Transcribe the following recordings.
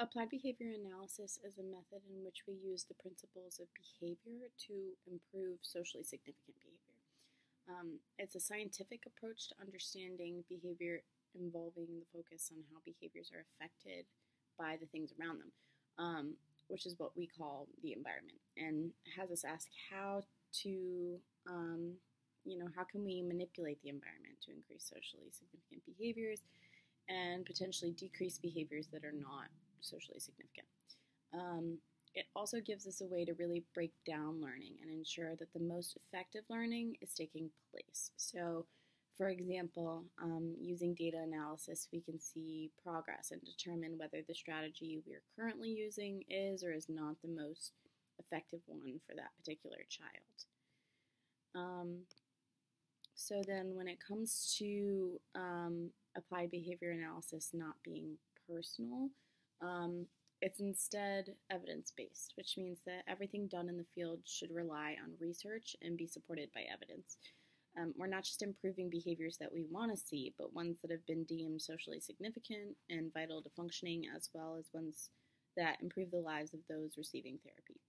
Applied behavior analysis is a method in which we use the principles of behavior to improve socially significant behavior. Um, it's a scientific approach to understanding behavior involving the focus on how behaviors are affected by the things around them, um, which is what we call the environment, and has us ask how to, um, you know, how can we manipulate the environment to increase socially significant behaviors and potentially decrease behaviors that are not socially significant. Um, it also gives us a way to really break down learning and ensure that the most effective learning is taking place. So, for example, um, using data analysis, we can see progress and determine whether the strategy we are currently using is or is not the most effective one for that particular child. Um, so then, when it comes to um, applied behavior analysis not being personal, um, it's instead evidence based, which means that everything done in the field should rely on research and be supported by evidence. Um, we're not just improving behaviors that we want to see, but ones that have been deemed socially significant and vital to functioning, as well as ones that improve the lives of those receiving therapy.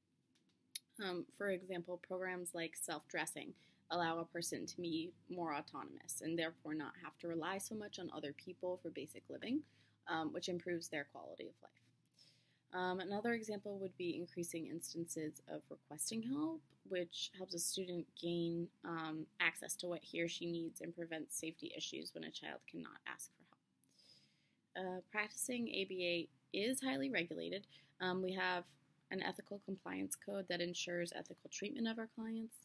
Um, for example, programs like self dressing allow a person to be more autonomous and therefore not have to rely so much on other people for basic living um, which improves their quality of life. Um, another example would be increasing instances of requesting help, which helps a student gain um, access to what he or she needs and prevents safety issues when a child cannot ask for help. Uh, practicing ABA is highly regulated. Um, we have an ethical compliance code that ensures ethical treatment of our clients.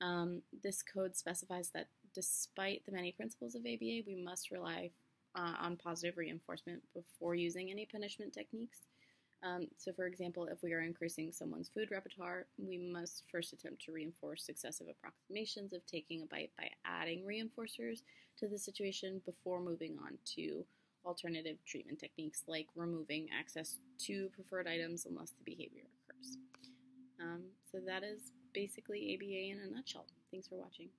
Um, this code specifies that despite the many principles of ABA, we must rely uh, on positive reinforcement before using any punishment techniques. Um, so, for example, if we are increasing someone's food repertoire, we must first attempt to reinforce successive approximations of taking a bite by adding reinforcers to the situation before moving on to alternative treatment techniques like removing access to preferred items unless the behavior occurs. Um, so, that is basically ABA in a nutshell. Thanks for watching.